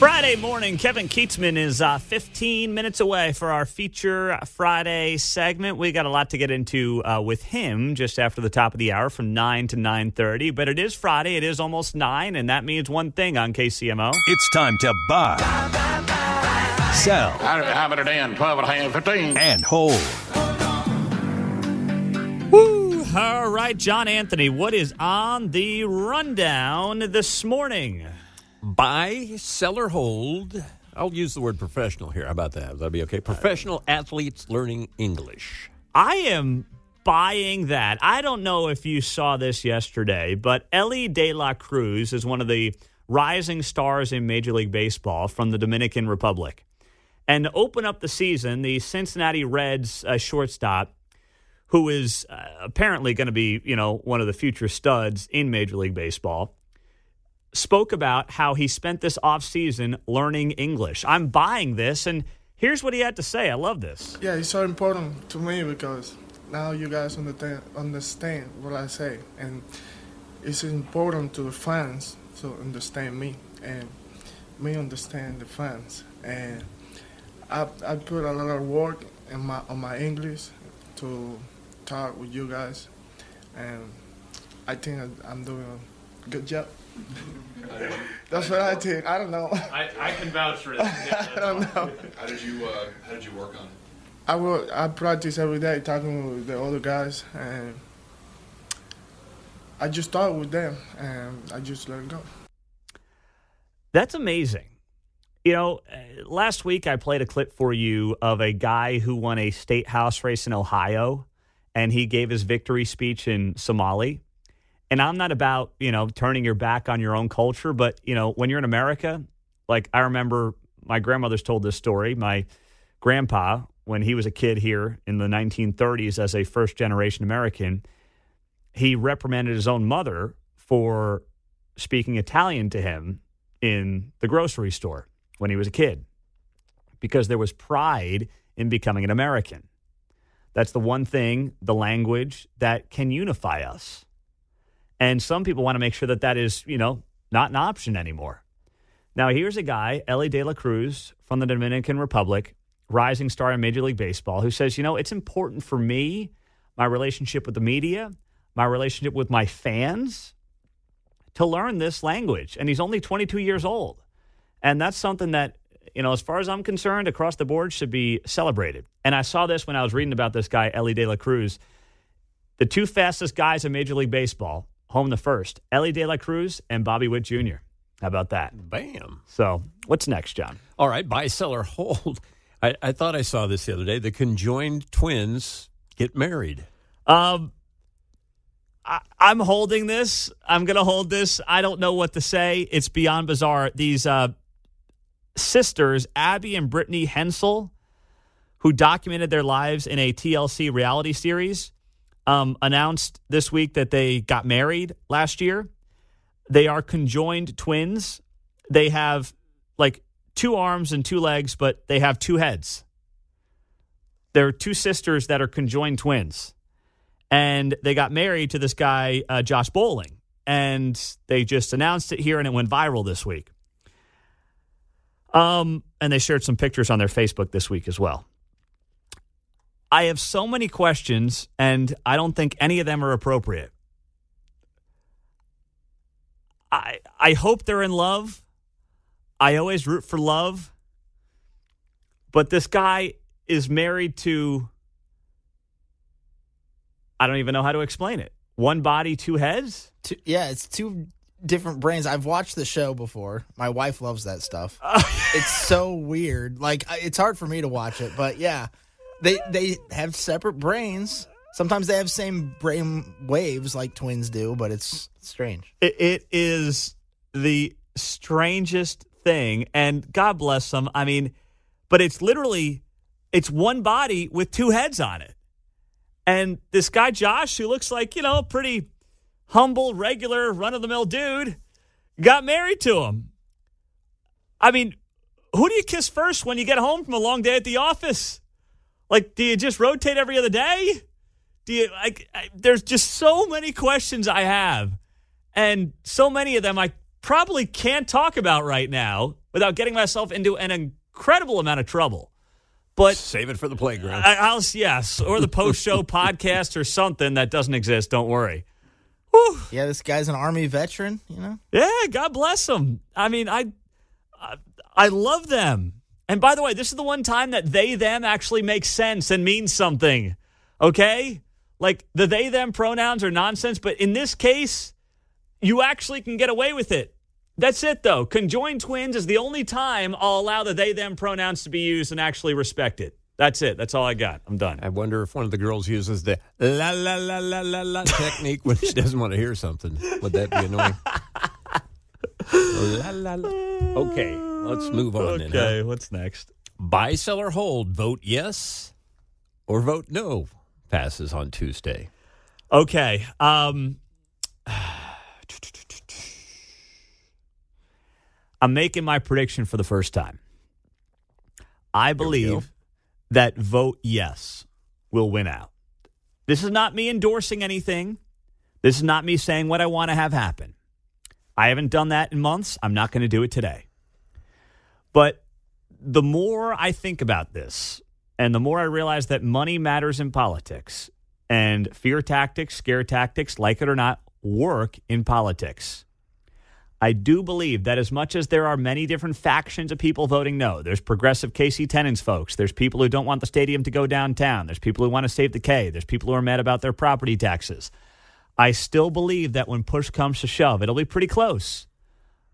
Friday morning, Kevin Kietzman is uh, 15 minutes away for our feature Friday segment. We got a lot to get into uh, with him just after the top of the hour from 9 to 9.30. But it is Friday. It is almost 9, and that means one thing on KCMO. It's time to buy, sell, How about a damn 12 and a half, 15? and hold. Woo! All right, John Anthony, what is on the rundown this morning? Buy, sell, or hold. I'll use the word professional here. How about that? That'd be okay. Professional athletes learning English. I am buying that. I don't know if you saw this yesterday, but Elly De La Cruz is one of the rising stars in Major League Baseball from the Dominican Republic. And to open up the season, the Cincinnati Reds uh, shortstop, who is uh, apparently going to be, you know, one of the future studs in Major League Baseball, spoke about how he spent this offseason learning English. I'm buying this, and here's what he had to say. I love this. Yeah, it's so important to me because now you guys understand understand what I say, and it's important to the fans to understand me and me understand the fans. And I I put a lot of work in my on my English to talk with you guys, and I think I'm doing a good job. That's what I did. I don't know. I, I can vouch for it. I don't know. How did you uh, How did you work on it? I will. I practice every day talking with the other guys, and I just talk with them, and I just let it go. That's amazing. You know, uh, last week I played a clip for you of a guy who won a state house race in Ohio, and he gave his victory speech in Somali. And I'm not about, you know, turning your back on your own culture, but, you know, when you're in America, like I remember my grandmother's told this story. My grandpa, when he was a kid here in the 1930s as a first generation American, he reprimanded his own mother for speaking Italian to him in the grocery store when he was a kid because there was pride in becoming an American. That's the one thing, the language that can unify us. And some people want to make sure that that is, you know, not an option anymore. Now, here's a guy, Elly De La Cruz from the Dominican Republic, rising star in Major League Baseball, who says, you know, it's important for me, my relationship with the media, my relationship with my fans, to learn this language. And he's only 22 years old. And that's something that, you know, as far as I'm concerned, across the board should be celebrated. And I saw this when I was reading about this guy, Elly De La Cruz. The two fastest guys in Major League Baseball, home the first, Elly De La Cruz and Bobby Witt Jr. How about that? Bam. So, what's next, John? All right, buy, sell, or hold. I, I thought I saw this the other day. The conjoined twins get married. Um, I, I'm holding this. I'm going to hold this. I don't know what to say. It's beyond bizarre. These uh, sisters, Abby and Brittany Hensel, who documented their lives in a TLC reality series, um, announced this week that they got married last year. They are conjoined twins. They have like two arms and two legs, but they have two heads. They're two sisters that are conjoined twins and they got married to this guy uh, Josh Bowling, and they just announced it here, and it went viral this week. Um, and they shared some pictures on their Facebook this week as well. I have so many questions, and I don't think any of them are appropriate. I I hope they're in love. I always root for love, but this guy is married to I don't even know how to explain it. One body, two heads? Two, yeah, it's two different brains. I've watched the show before. My wife loves that stuff. it's so weird. Like it's hard for me to watch it, but yeah, they they have separate brains. Sometimes they have same brain waves like twins do, but it's strange. It, it is the strangest thing. And God bless them. I mean, but it's literally it's one body with two heads on it. And this guy Josh, who looks like, you know, a pretty humble, regular, run of the mill dude, got married to him. I mean, who do you kiss first when you get home from a long day at the office? Like, do you just rotate every other day? Do you like? I, there's just so many questions I have, and so many of them I probably can't talk about right now without getting myself into an incredible amount of trouble. But Save it for the playground. I, I'll yes, or the post show podcast or something that doesn't exist. Don't worry. Whew. Yeah, this guy's an army veteran. You know, Yeah, God bless him. I mean, I, I, I love them. And by the way, this is the one time that they them actually makes sense and means something. Okay, like the they them pronouns are nonsense, but in this case, you actually can get away with it. That's it, though. Conjoined twins is the only time I'll allow the they them pronouns to be used and actually respect it. That's it. That's all I got. I'm done. I wonder if one of the girls uses the la la la la la la technique when she doesn't want to hear something. Would that be annoying? la, la, la. Okay, let's move on then. huh? Okay, what's next? Buy, sell, or hold. Vote yes or vote no. Passes on Tuesday. Okay. Um, I'm making my prediction for the first time. I believe that vote yes will win out. This is not me endorsing anything. This is not me saying what I want to have happen. I haven't done that in months. I'm not going to do it today. But the more I think about this, and the more I realize that money matters in politics, and fear tactics, scare tactics, like it or not, work in politics. I do believe that as much as there are many different factions of people voting no, there's progressive KC Tenants folks, there's people who don't want the stadium to go downtown, there's people who want to save the K, there's people who are mad about their property taxes. I still believe that when push comes to shove, it'll be pretty close.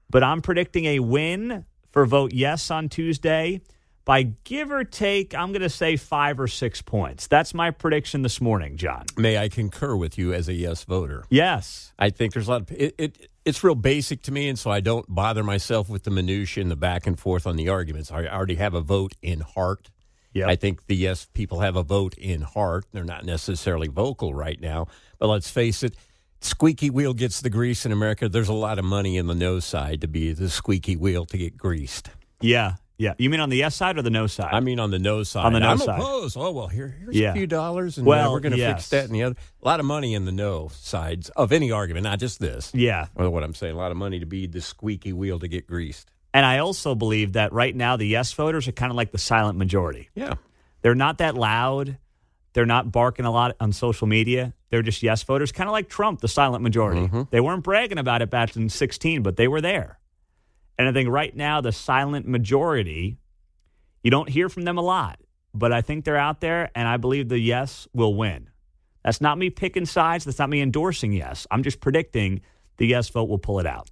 But I'm predicting a win for vote yes on Tuesday by give or take, I'm going to say five or six points. That's my prediction this morning, John. May I concur with you as a yes voter? Yes. I think there's a lot of it, it. It's real basic to me, and so I don't bother myself with the minutiae and the back and forth on the arguments. I already have a vote in heart. Yep. I think the yes people have a vote in heart. They're not necessarily vocal right now, but let's face it. Squeaky wheel gets the grease in America. There's a lot of money in the no side to be the squeaky wheel to get greased. Yeah. Yeah. You mean on the yes side or the no side? I mean, on the no side. On the no I'm side. opposed. Oh well, here, here's Yeah. a few dollars, and uh, Well, we're going to yes. fix that and the other. A lot of money in the no sides of any argument, not just this. yeah. Well, what I'm saying, a lot of money to be the squeaky wheel to get greased. And I also believe that right now the yes voters are kind of like the silent majority. Yeah. They're not that loud. They're not barking a lot on social media. They're just yes voters, kind of like Trump, the silent majority. Mm-hmm. They weren't bragging about it back in 16, but they were there. And I think right now, the silent majority, you don't hear from them a lot, but I think they're out there, and I believe the yes will win. That's not me picking sides. That's not me endorsing yes. I'm just predicting the yes vote will pull it out.